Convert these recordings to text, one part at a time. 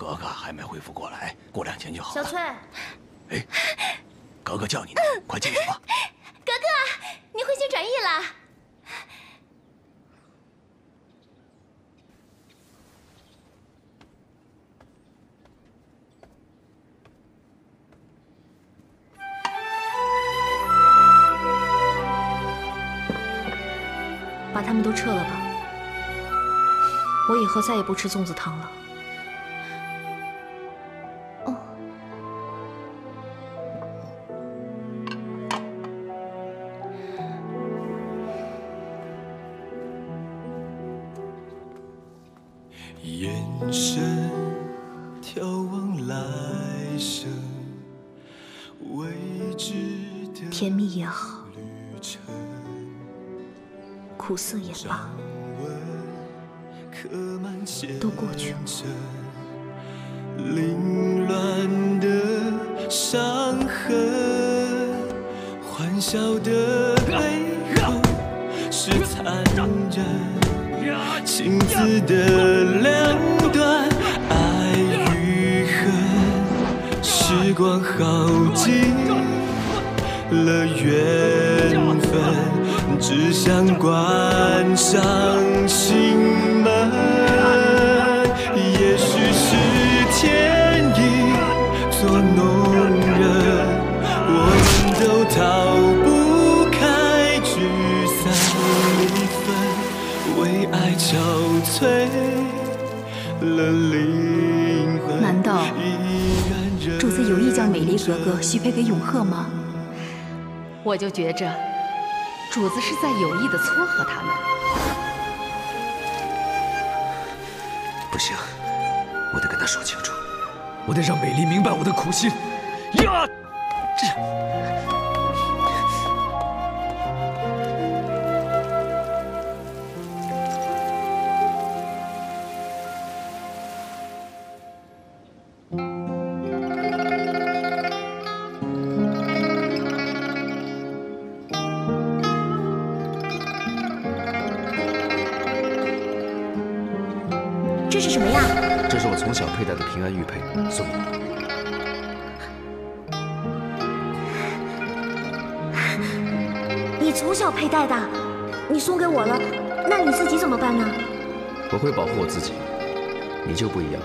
格格还没恢复过来，过两天就好了。小翠，哎，格格叫你呢，快进去吧。格格，你回心转意了。把他们都撤了吧，我以后再也不吃粽子汤了。苦涩也罢，都过去。了。凌乱的伤痕，欢笑的背后是残忍，情字的两端，爱与恨，时光耗尽。了缘，只想关上心门。也许是天意作弄人，我们都逃不开聚散离分，为爱憔悴了灵魂。难道主子有意将美丽格格许配给永鹤吗？我就觉着，主子是在有意的撮合他们。不行，我得跟他说清楚，我得让美丽明白我的苦心。呀，这。的平安玉佩送给你。你从小佩戴的，你送给我了，那你自己怎么办呢？我会保护我自己，你就不一样，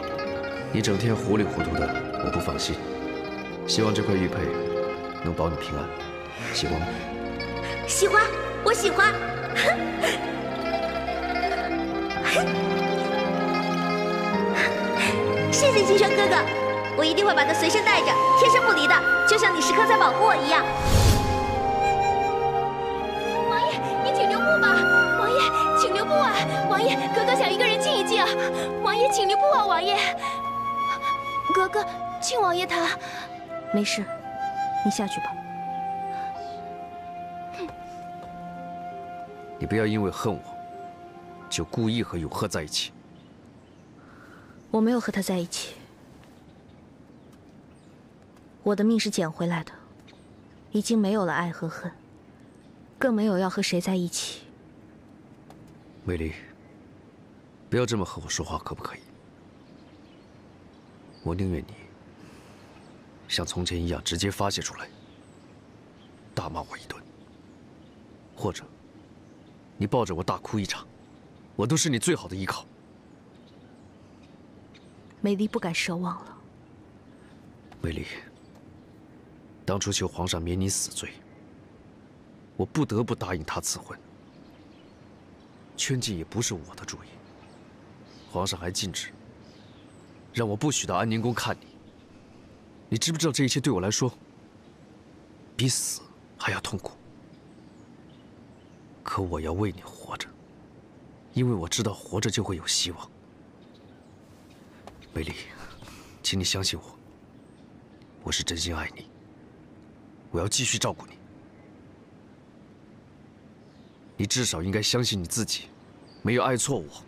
你整天糊里糊涂的，我不放心。希望这块玉佩能保你平安，喜欢吗？喜欢，我喜欢。谢谢金山哥哥，我一定会把它随身带着，贴身不离的，就像你时刻在保护我一样。王爷，你请留步吧。王爷，请留步啊！王爷，哥哥想一个人静一静啊。王爷，请留步啊！王爷，哥哥，庆王爷他没事，你下去吧。你不要因为恨我，就故意和永鹤在一起。我没有和他在一起，我的命是捡回来的，已经没有了爱和恨，更没有要和谁在一起。美丽，不要这么和我说话，可不可以？我宁愿你像从前一样直接发泄出来，大骂我一顿，或者你抱着我大哭一场，我都是你最好的依靠。美丽不敢奢望了。美丽，当初求皇上免你死罪，我不得不答应他赐婚。圈禁也不是我的主意，皇上还禁止让我不许到安宁宫看你。你知不知道这一切对我来说，比死还要痛苦？可我要为你活着，因为我知道活着就会有希望。美丽，请你相信我，我是真心爱你。我要继续照顾你，你至少应该相信你自己，没有爱错我。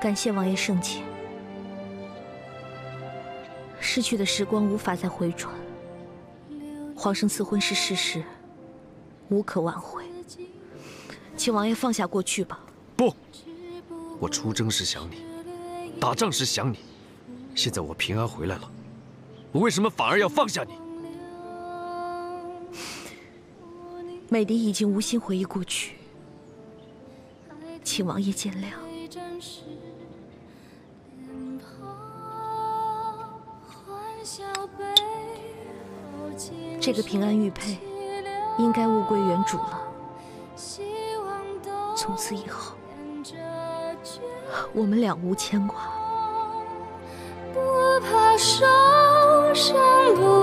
感谢王爷圣洁，失去的时光无法再回转，皇上赐婚是事实，无可挽回。请王爷放下过去吧。不，我出征时想你，打仗时想你，现在我平安回来了，我为什么反而要放下你？美迪已经无心回忆过去，请王爷见谅。这个平安玉佩应该物归原主了。从此以后，我们两无牵挂。不怕受伤，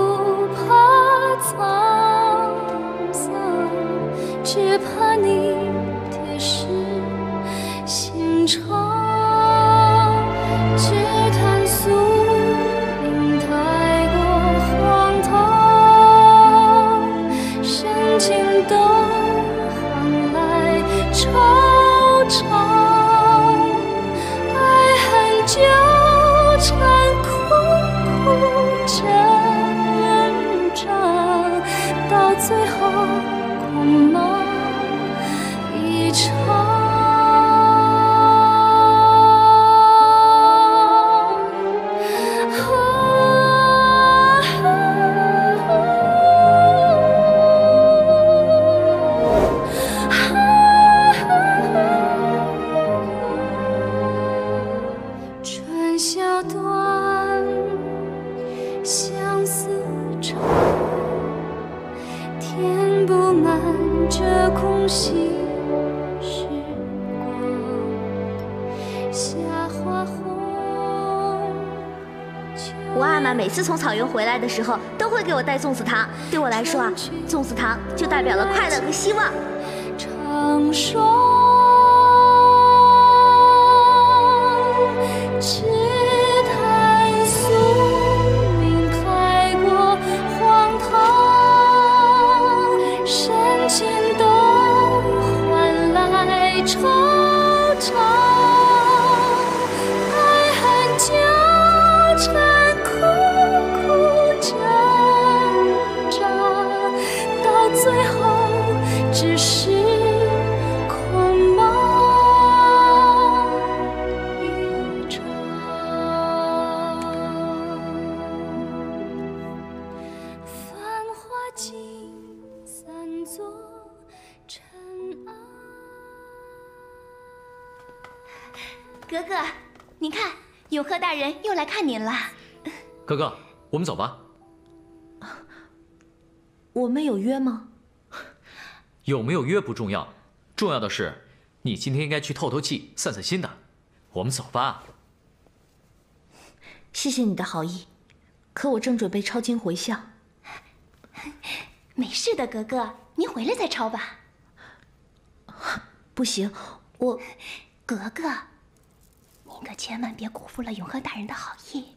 草原回来的时候，都会给我带粽子糖。对我来说啊，粽子糖就代表了快乐和希望。格格，您看，永贺大人又来看您了。格格，我们走吧。我们有约吗？有没有约不重要，重要的是你今天应该去透透气、散散心的。我们走吧。谢谢你的好意，可我正准备抄经回向。没事的，格格，您回来再抄吧。不行，我 格格，您可千万别辜负了永和大人的好意。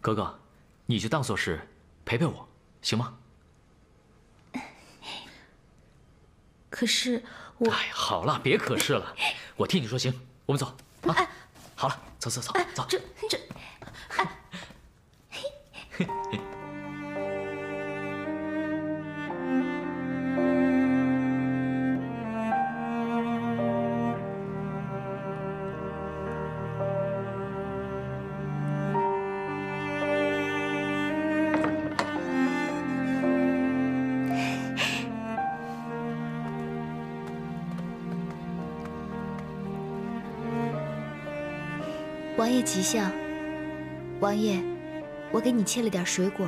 格格，你就当做是陪陪我，行吗？可是我哎，好了，别可是了，我替你说行，我们走啊。好了，走走走走。这这 王爷吉祥，王爷，我给你切了点水果，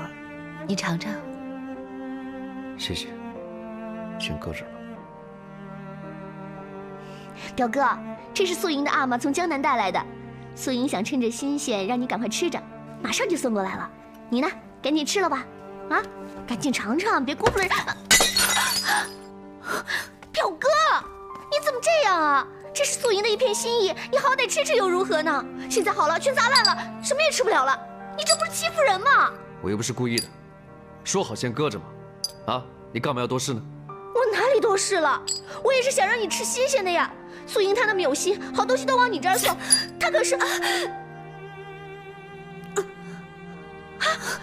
你尝尝。谢谢，先搁这儿吧。表哥，这是素莹的阿玛从江南带来的，素莹想趁着新鲜让你赶快吃着，马上就送过来了。你呢，赶紧吃了吧，啊，赶紧尝尝，别辜负了人。表哥，你怎么这样啊？这是素莹的一片心意，你好歹吃吃又如何呢？现在好了，全砸烂了，什么也吃不了了，你这不是欺负人吗？我又不是故意的，说好先搁着嘛。啊，你干嘛要多事呢？我哪里多事了？我也是想让你吃新鲜的呀。素英她那么有心，好东西都往你这儿送，她可是……啊！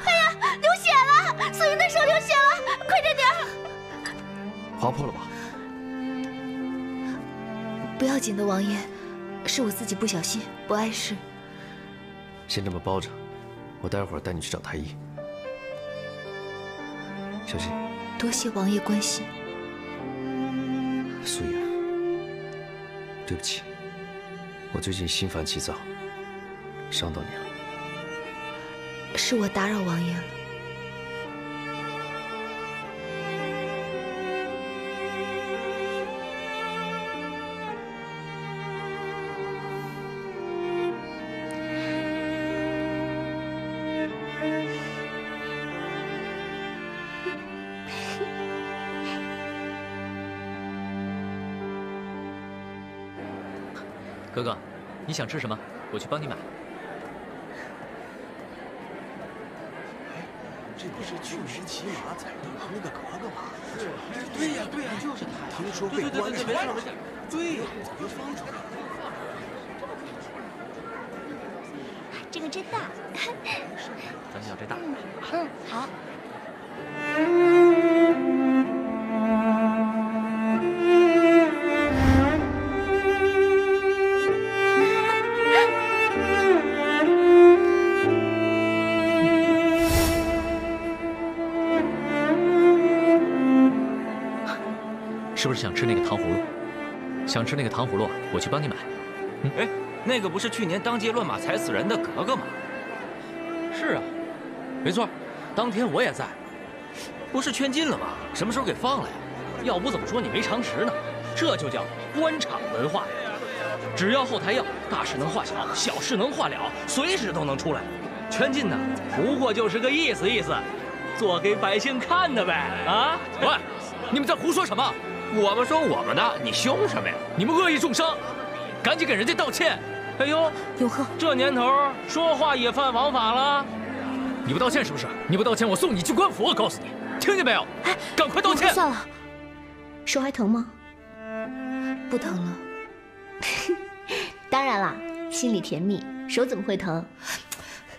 哎呀，流血了！素英的手流血了，快点点儿！划破了吧？不要紧的，王爷，是我自己不小心，不碍事。先这么包着，我待会儿带你去找太医。小心。多谢王爷关心。素颜，对不起，我最近心烦气躁，伤到你了。是我打扰王爷了。想吃什么？我去帮你买。这不是去年骑马宰邓康那个格格吗？是，对呀对呀，就是他。听说被关起来了。对，怎么又放出来了？这个真大。咱们要这大。嗯，好。是不是想吃那个糖葫芦？想吃那个糖葫芦，我去帮你买。哎，那个不是去年当街乱马踩死人的格格吗？是啊，没错，当天我也在。不是圈禁了吗？什么时候给放了呀？要不怎么说你没常识呢？这就叫官场文化。只要后台要，大事能化小，小事能化了，随时都能出来。圈禁呢，不过就是个意思意思，做给百姓看的呗。啊！喂，你们在胡说什么？我们说我们的，你凶什么呀？你们恶意重伤，赶紧给人家道歉！哎呦，永贺，这年头说话也犯王法了。你不道歉是不是？你不道歉，我送你去官府！我告诉你，听见没有？哎，赶快道歉！算了，手还疼吗？不疼了。当然啦，心里甜蜜，手怎么会疼？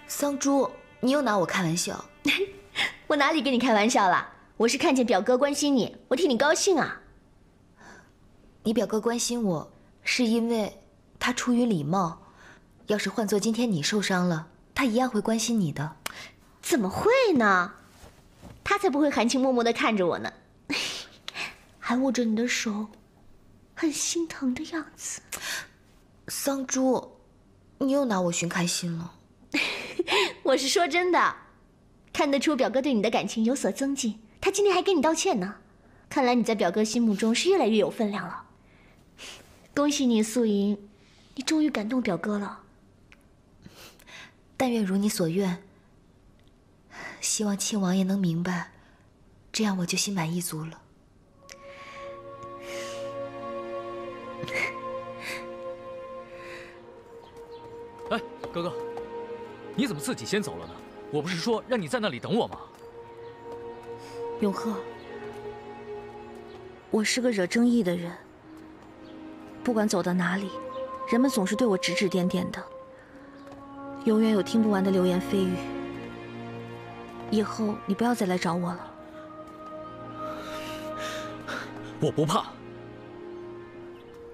桑珠，你又拿我开玩笑。我哪里跟你开玩笑了？我是看见表哥关心你，我替你高兴啊。你表哥关心我，是因为他出于礼貌。要是换做今天你受伤了，他一样会关心你的。怎么会呢？他才不会含情脉脉的看着我呢，还握着你的手，很心疼的样子。桑珠，你又拿我寻开心了。我是说真的，看得出表哥对你的感情有所增进。他今天还跟你道歉呢，看来你在表哥心目中是越来越有分量了。恭喜你，素莹，你终于感动表哥了。但愿如你所愿。希望庆王爷能明白，这样我就心满意足了。哎，哥哥，你怎么自己先走了呢？我不是说让你在那里等我吗？永贺，我是个惹争议的人。不管走到哪里，人们总是对我指指点点的，永远有听不完的流言蜚语。以后你不要再来找我了。我不怕，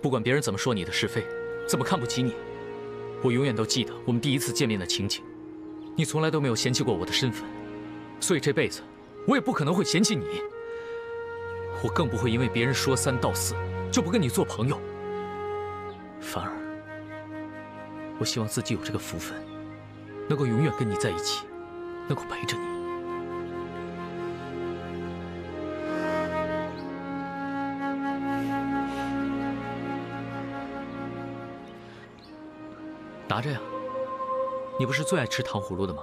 不管别人怎么说你的是非，怎么看不起你，我永远都记得我们第一次见面的情景。你从来都没有嫌弃过我的身份，所以这辈子我也不可能会嫌弃你。我更不会因为别人说三道四就不跟你做朋友。反而，我希望自己有这个福分，能够永远跟你在一起，能够陪着你。拿着呀，你不是最爱吃糖葫芦的吗？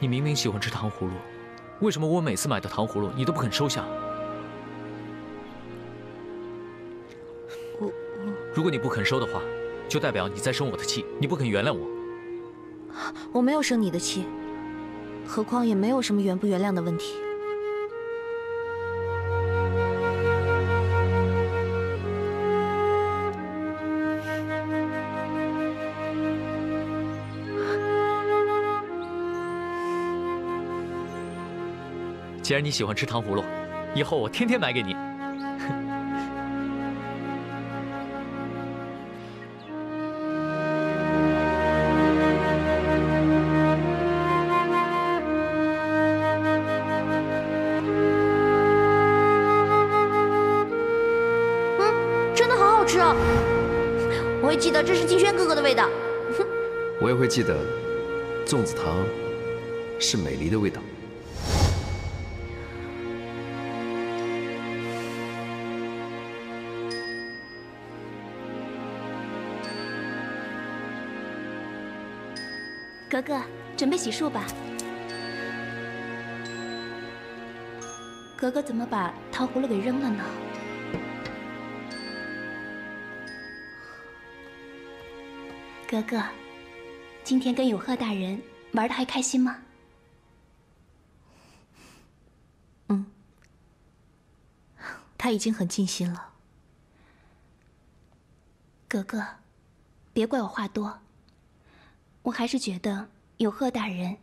你明明喜欢吃糖葫芦，为什么我每次买的糖葫芦你都不肯收下？如果你不肯收的话，就代表你在生我的气，你不肯原谅我。我没有生你的气，何况也没有什么原不原谅的问题。既然你喜欢吃糖葫芦，以后我天天买给你。会记得这是金轩哥哥的味道。我也会记得，粽子糖是美离的味道。格格，准备洗漱吧。格格怎么把糖葫芦给扔了呢？格格，今天跟永鹤大人玩的还开心吗？嗯，他已经很尽心了。格格，别怪我话多。我还是觉得永鹤大人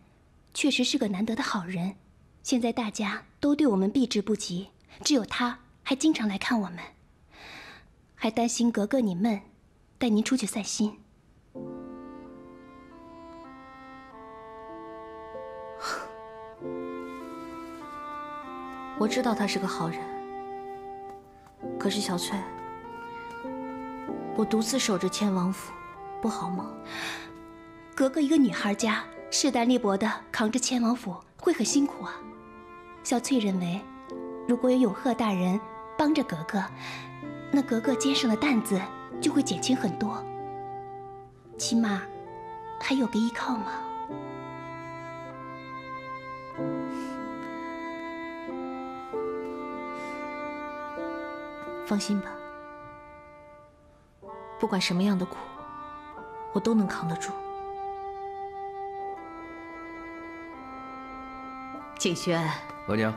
确实是个难得的好人。现在大家都对我们避之不及，只有他还经常来看我们，还担心格格你闷，带您出去散心。我知道他是个好人，可是小翠，我独自守着千王府，不好吗？格格一个女孩家，势单力薄的扛着千王府会很辛苦啊。小翠认为，如果有永鹤大人帮着格格，那格格肩上的担子就会减轻很多，起码还有个依靠嘛。放心吧，不管什么样的苦，我都能扛得住。景轩，额娘，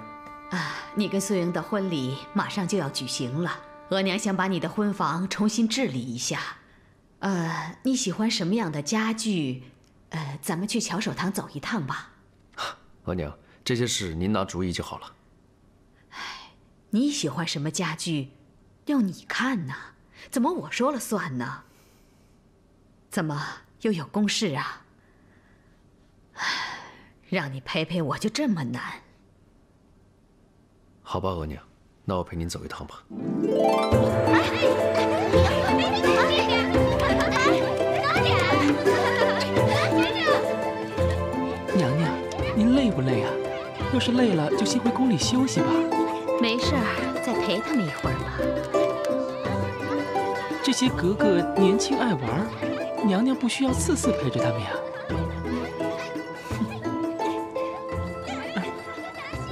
啊，你跟素英的婚礼马上就要举行了，额娘想把你的婚房重新治理一下。呃，你喜欢什么样的家具？呃，咱们去巧手堂走一趟吧。额娘，这些事您拿主意就好了。哎，你喜欢什么家具？要你看呢，怎么我说了算呢？怎么又有公事啊？唉，让你陪陪我就这么难？好吧，额娘，那我陪您走一趟吧。娘娘，您累不累啊？要是累了，就先回宫里休息吧。没事儿，再陪他们一会儿吧。这些格格年轻爱玩，娘娘不需要次次陪着他们呀。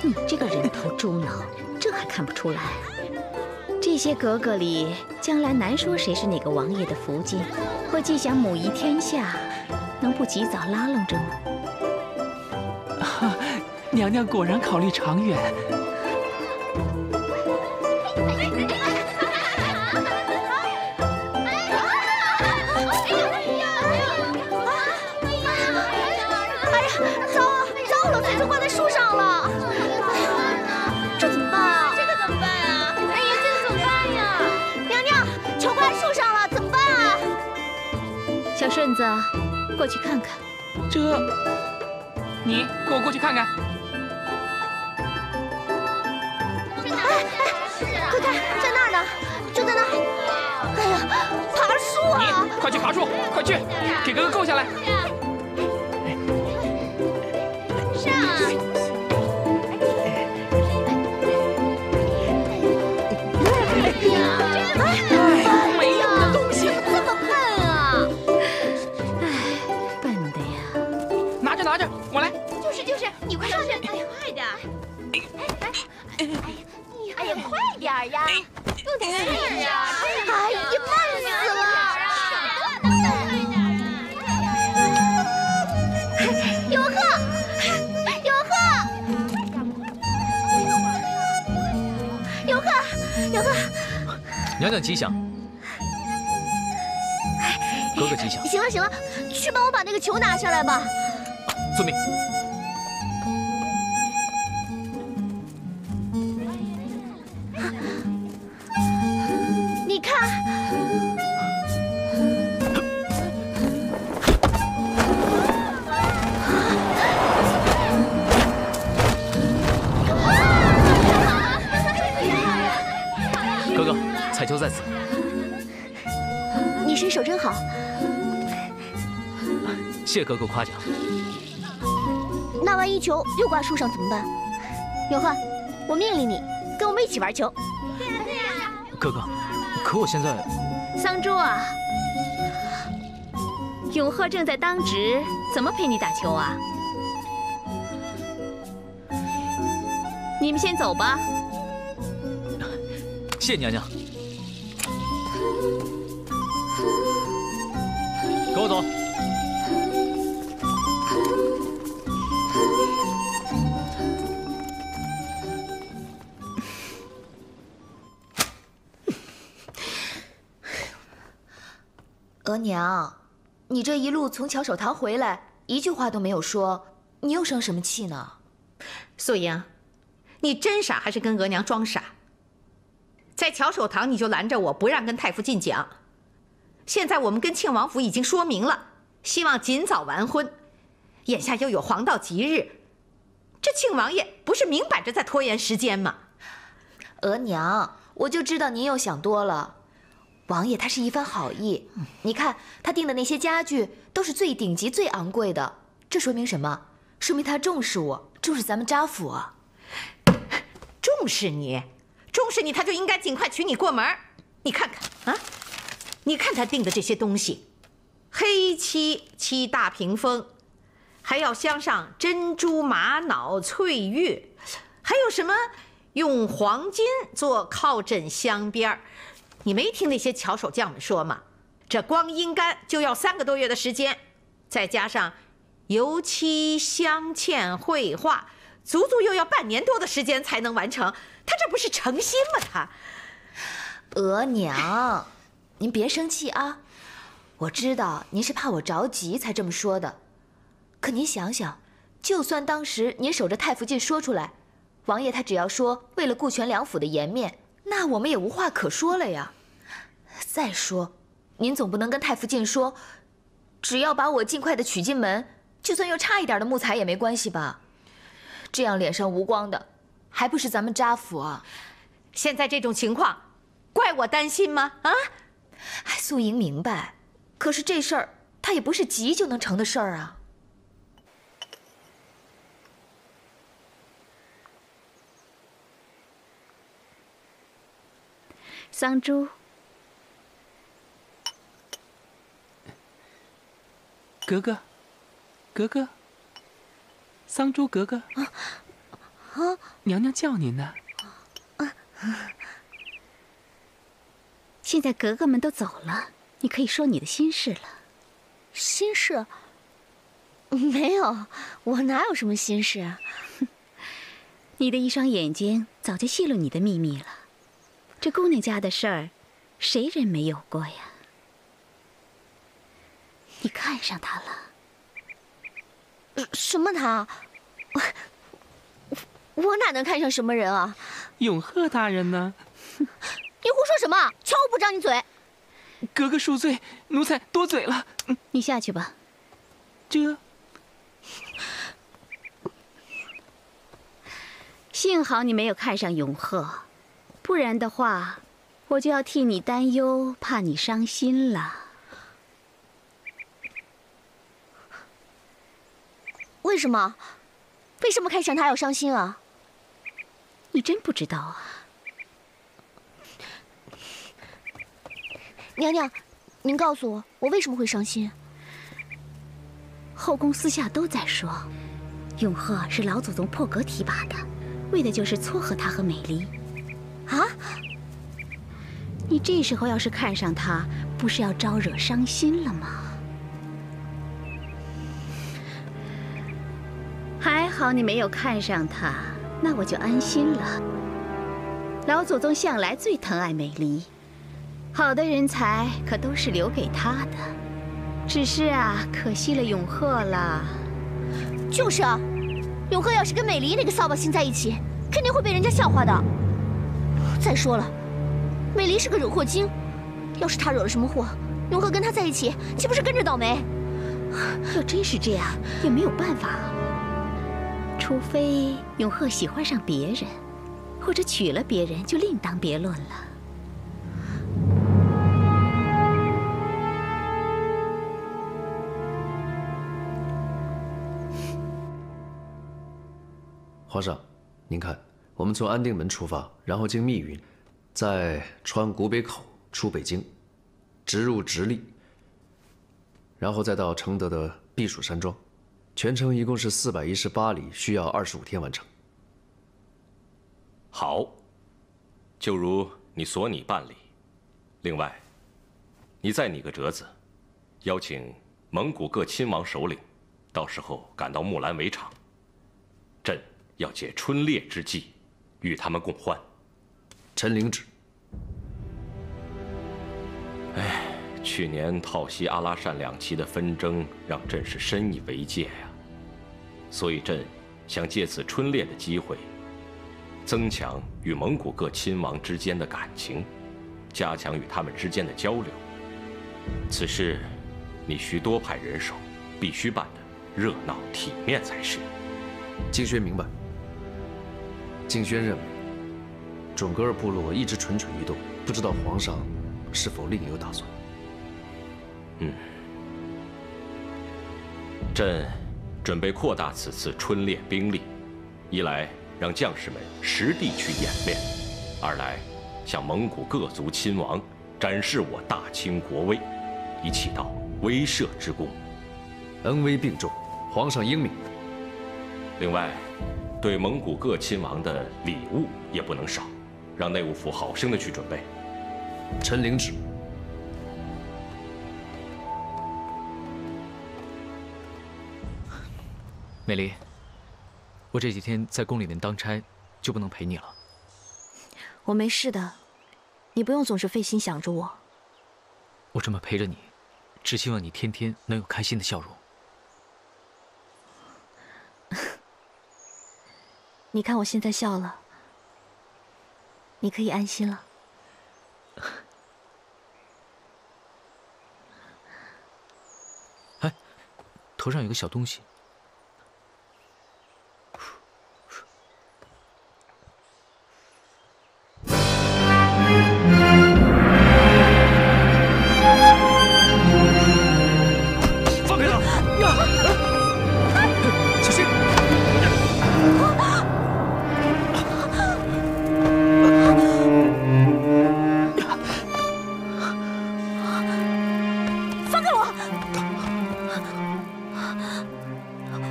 你这个人头猪脑，这还看不出来？这些格格里，将来难说谁是哪个王爷的福晋，或既想母仪天下，能不及早拉拢着吗？娘娘果然考虑长远。顺子，过去看看。这，你跟我过去看看。哎，快看，在那儿呢，就在那儿。哎呀，爬树啊！你快去爬树，快去，给哥哥够下来。吉祥，哥哥吉祥。行了行了，去帮我把那个球拿下来吧。遵命。谢哥哥夸奖。那万一球又挂树上怎么办？永鹤，我命令你跟我们一起玩球。哥哥，可我现在……桑珠啊，永鹤正在当值，怎么陪你打球啊？你们先走吧。谢娘娘。娘，你这一路从巧手堂回来，一句话都没有说，你又生什么气呢？素英，你真傻还是跟额娘装傻？在巧手堂你就拦着我不让跟太傅进讲，现在我们跟庆王府已经说明了，希望尽早完婚，眼下又有黄道吉日，这庆王爷不是明摆着在拖延时间吗？额娘，我就知道您又想多了。王爷他是一番好意，你看他订的那些家具都是最顶级、最昂贵的，这说明什么？说明他重视我，重视咱们扎府啊！重视你，重视你，他就应该尽快娶你过门。你看看啊，你看他订的这些东西，黑漆漆大屏风，还要镶上珍珠、玛瑙、翠玉，还有什么用黄金做靠枕镶边儿。你没听那些巧手匠们说吗？这光阴干就要三个多月的时间，再加上油漆、镶嵌、绘画，足足又要半年多的时间才能完成。他这不是诚心吗？他，额娘，您别生气啊。我知道您是怕我着急才这么说的，可您想想，就算当时您守着太福晋说出来，王爷他只要说为了顾全两府的颜面，那我们也无话可说了呀。再说，您总不能跟太福晋说，只要把我尽快的娶进门，就算又差一点的木材也没关系吧？这样脸上无光的，还不是咱们扎府啊？现在这种情况，怪我担心吗？啊？素莹明白，可是这事儿他也不是急就能成的事儿啊。桑珠。格格，格格，桑珠格格，啊啊！娘娘叫您呢。啊，现在格格们都走了，你可以说你的心事了。心事？没有，我哪有什么心事啊？你的一双眼睛早就泄露你的秘密了。这姑娘家的事儿，谁人没有过呀？你看上他了？什么他？我我哪能看上什么人啊？永鹤大人呢？你胡说什么？瞧我不张你嘴！格格恕罪，奴才多嘴了。你下去吧。这……幸好你没有看上永鹤，不然的话，我就要替你担忧，怕你伤心了。为什么？为什么看上他要伤心啊？你真不知道啊？娘娘，您告诉我，我为什么会伤心？后宫私下都在说，永鹤是老祖宗破格提拔的，为的就是撮合他和美离。这时候要是看上他，不是要招惹伤心了吗？还好你没有看上他，那我就安心了。老祖宗向来最疼爱美离，好的人才可都是留给他的。只是啊，可惜了永鹤了。就是啊，永鹤要是跟美离那个扫把星在一起，肯定会被人家笑话的。再说了，美玲是个惹祸精，要是她惹了什么祸，永和跟她在一起，岂不是跟着倒霉？要真是这样，也没有办法。除非永贺喜欢上别人，或者娶了别人，就另当别论了。皇上，您看，我们从安定门出发，然后经密云，再穿古北口出北京，直入直隶，然后再到承德的避暑山庄，全程一共是四百一十八里，需要二十五天完成。好，就如你所拟办理。另外，你再拟个折子，邀请蒙古各亲王首领，到时候赶到木兰围场。朕要借春猎之际，与他们共欢。臣领旨。哎，去年套西阿拉善两旗的纷争，让朕是深以为戒呀。所以朕想借此春猎的机会，增强与蒙古各亲王之间的感情，加强与他们之间的交流。此事，你需多派人手，必须办得热闹体面才是。静轩明白。静轩认为，准噶尔部落一直蠢蠢欲动，不知道皇上是否另有打算。嗯，朕准备扩大此次春猎兵力，一来让将士们实地去演练，二来向蒙古各族亲王展示我大清国威，以起到威慑之功。恩威并重，皇上英明。另外，对蒙古各亲王的礼物也不能少，让内务府好生的去准备。臣领旨。美丽，我这几天在宫里面当差，就不能陪你了。我没事的，你不用总是费心想着我。我这么陪着你，只希望你天天能有开心的笑容。你看我现在笑了，你可以安心了。哎，头上有个小东西。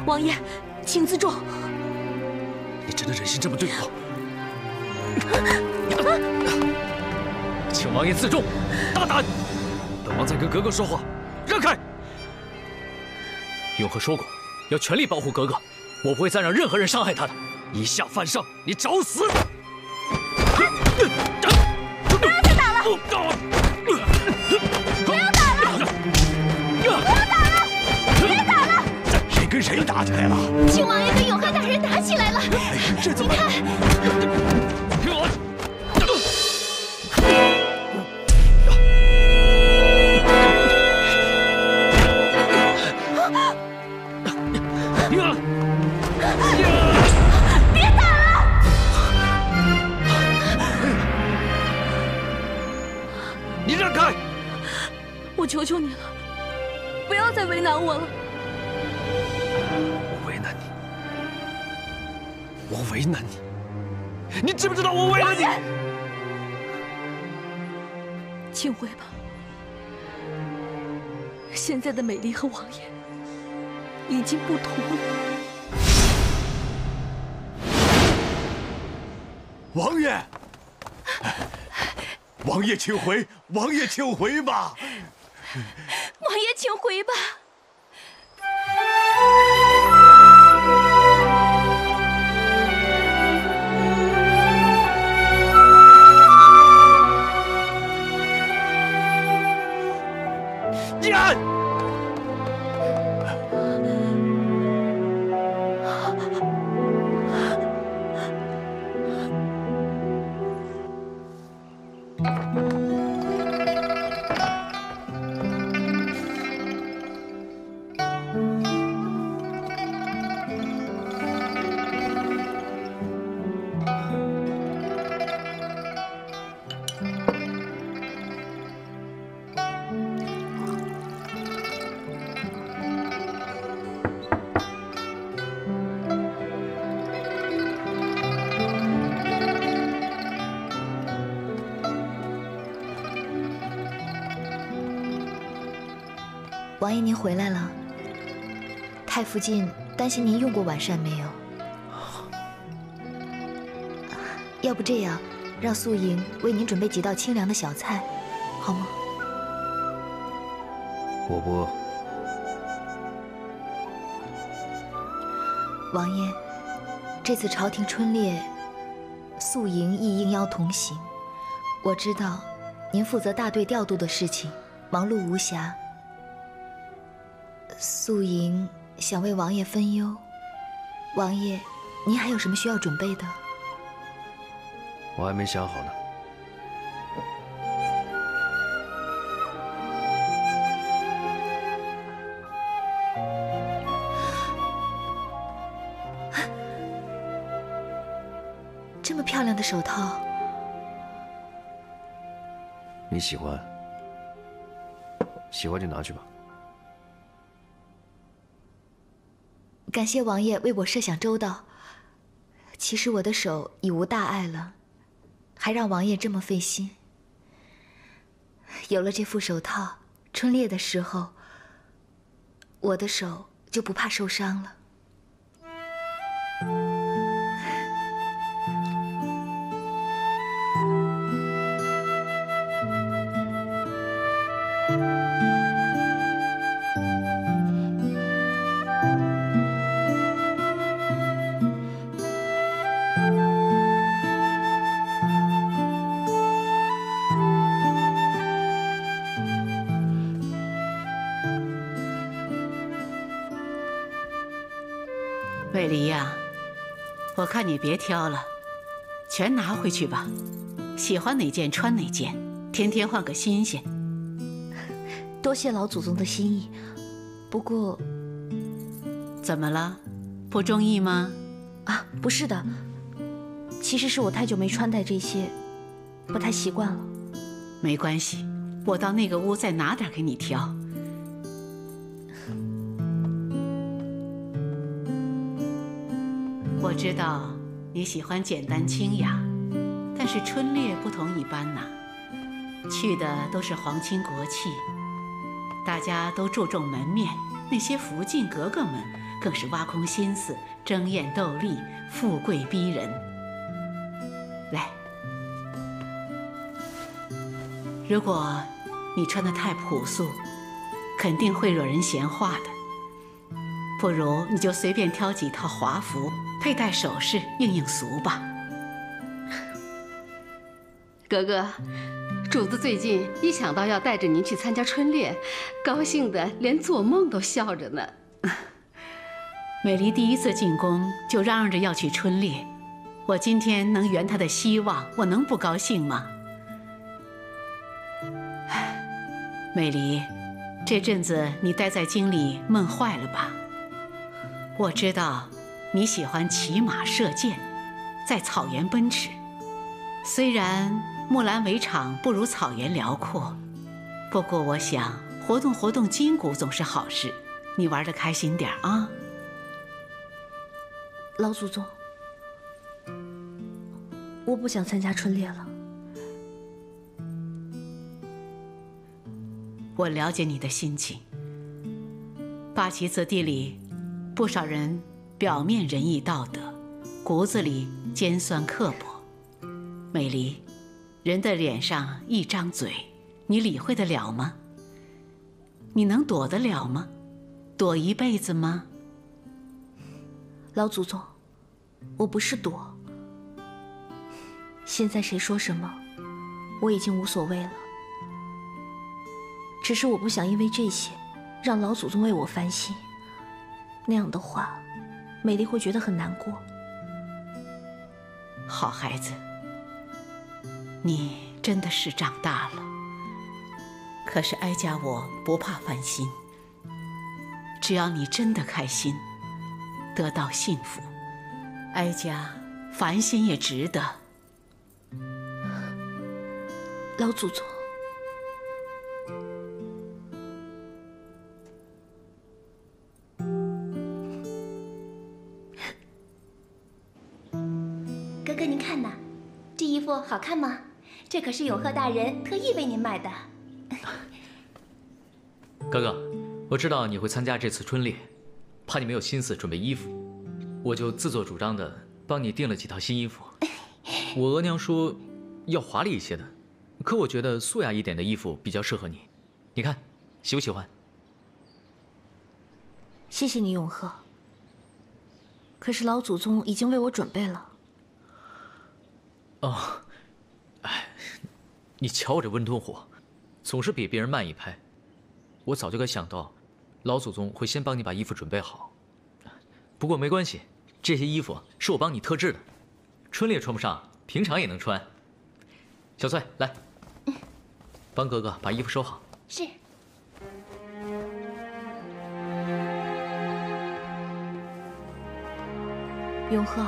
王爷，请自重。你真的忍心这么对我？请王爷自重，大胆！本王在跟格格说话，让开！永和说过，要全力保护格格，我不会再让任何人伤害她的。以下犯上，你找死！不要再打了！跟谁打起来了？庆王爷跟永汉大人打起来了！这怎么？听我！别打了！你让开！我求求你了，不要再为难我了。为难你，你知不知道我为了你？请回吧。现在的美丽和王爷已经不同了。王爷，王爷请回，王爷请回吧。王爷，请回吧。回来了。太福晋担心您用过晚膳没有？要不这样，让素莹为您准备几道清凉的小菜，好吗？我不饿。王爷，这次朝廷春猎，素莹亦应邀同行。我知道，您负责大队调度的事情，忙碌无暇。素莹想为王爷分忧，王爷，您还有什么需要准备的？我还没想好呢。这么漂亮的手套，你喜欢？喜欢就拿去吧。感谢王爷为我设想周到。其实我的手已无大碍了，还让王爷这么费心。有了这副手套，春猎的时候，我的手就不怕受伤了。我看你别挑了，全拿回去吧。喜欢哪件穿哪件，天天换个新鲜。多谢老祖宗的心意，不过怎么了？不中意吗？啊，不是的，其实是我太久没穿戴这些，不太习惯了。没关系，我到那个屋再拿点给你挑。知道你喜欢简单清雅，但是春猎不同一般呐，去的都是皇亲国戚，大家都注重门面，那些福晋格格们更是挖空心思争艳斗丽，富贵逼人。来，如果你穿的太朴素，肯定会惹人闲话的。不如你就随便挑几套华服。佩戴首饰应应俗吧，格格，主子最近一想到要带着您去参加春猎，高兴的连做梦都笑着呢。美离第一次进宫就嚷嚷着要去春猎，我今天能圆她的希望，我能不高兴吗？美离，这阵子你待在京里闷坏了吧？我知道。你喜欢骑马射箭，在草原奔驰。虽然木兰围场不如草原辽阔，不过我想活动活动筋骨总是好事。你玩的开心点啊！老祖宗，我不想参加春猎了。我了解你的心情。八旗子弟里，不少人。表面仁义道德，骨子里尖酸刻薄。美丽，人的脸上一张嘴，你理会得了吗？你能躲得了吗？躲一辈子吗？老祖宗，我不是躲。现在谁说什么，我已经无所谓了。只是我不想因为这些，让老祖宗为我烦心。那样的话。美丽会觉得很难过。好孩子，你真的是长大了。可是哀家我不怕烦心，只要你真的开心，得到幸福，哀家烦心也值得。老祖宗。好看吗？这可是永鹤大人特意为您买的。哥哥，我我知道你会参加这次春猎，怕你没有心思准备衣服，我就自作主张的帮你订了几套新衣服。我额娘说要华丽一些的，可我觉得素雅一点的衣服比较适合你。你看，喜不喜欢？谢谢你，永鹤。可是老祖宗已经为我准备了。哦，哎，你瞧我这温吞火，总是比别人慢一拍。我早就该想到，老祖宗会先帮你把衣服准备好。不过没关系，这些衣服是我帮你特制的，春猎穿不上，平常也能穿。小翠，来，帮格格把衣服收好。是。永鹤，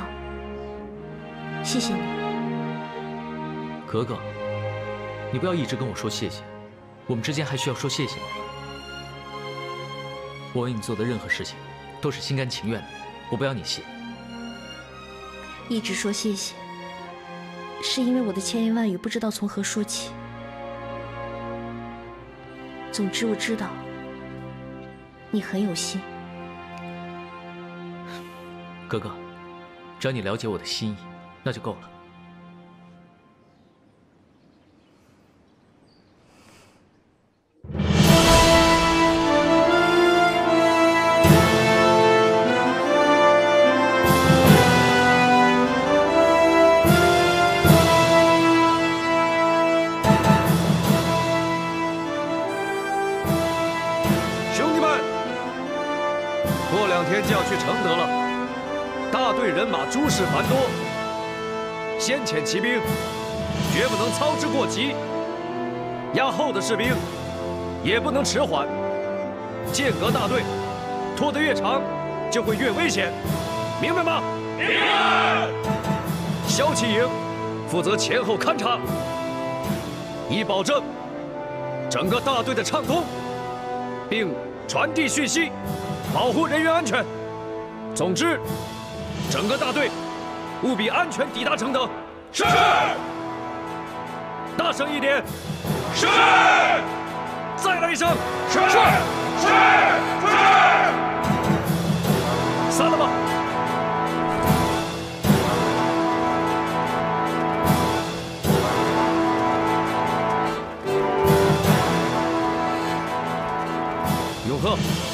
谢谢你。格格，你不要一直跟我说谢谢，我们之间还需要说谢谢吗？我为你做的任何事情，都是心甘情愿的，我不要你谢。一直说谢谢，是因为我的千言万语不知道从何说起。总之我知道，你很有心。哥哥。只要你了解我的心意，那就够了。人马诸事繁多，先遣骑兵绝不能操之过急，压后的士兵也不能迟缓。间隔大队拖得越长，就会越危险，明白吗？明白。骁骑营负责前后勘察，以保证整个大队的畅通，并传递讯息，保护人员安全。总之。整个大队务必安全抵达承德。是。大声一点。是。再来一声。是。是。是。散了吧。永贺。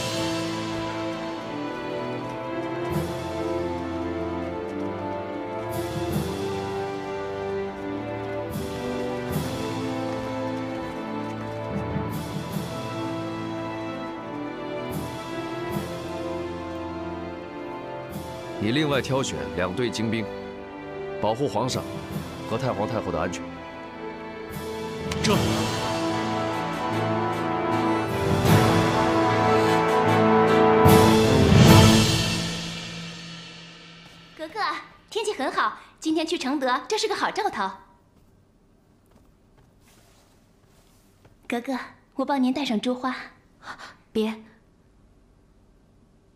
你另外挑选两队精兵，保护皇上和太皇太后的安全。这。格格，天气很好，今天去承德，这是个好兆头。格格，我帮您带上珠花。别，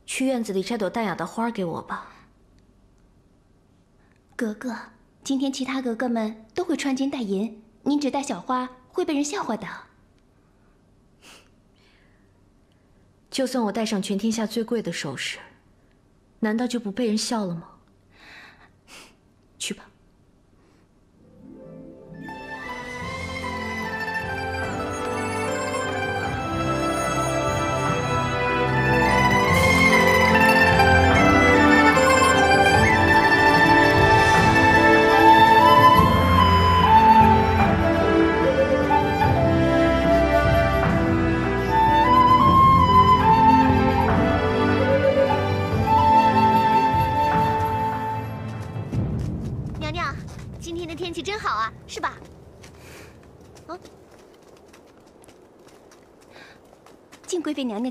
去院子里摘朵淡雅的花给我吧。格格，今天其他格格们都会穿金戴银，您只戴小花会被人笑话的。就算我戴上全天下最贵的首饰，难道就不被人笑了吗？去吧。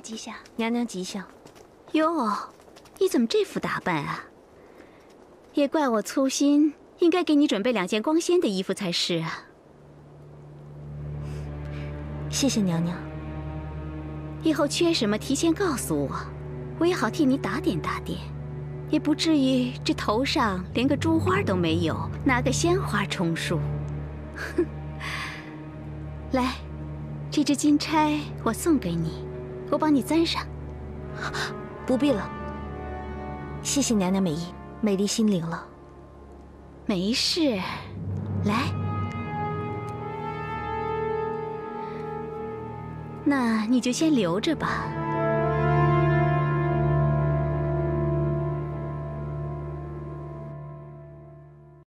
吉祥，娘娘吉祥。哟，你怎么这副打扮啊？也怪我粗心，应该给你准备两件光鲜的衣服才是啊。谢谢娘娘。以后缺什么提前告诉我，我也好替你打点打点，也不至于这头上连个珠花都没有，拿个鲜花充数。哼，来，这只金钗我送给你。我帮你簪上。不必了，谢谢娘娘美意，美丽心领了。没事，来，那你就先留着吧。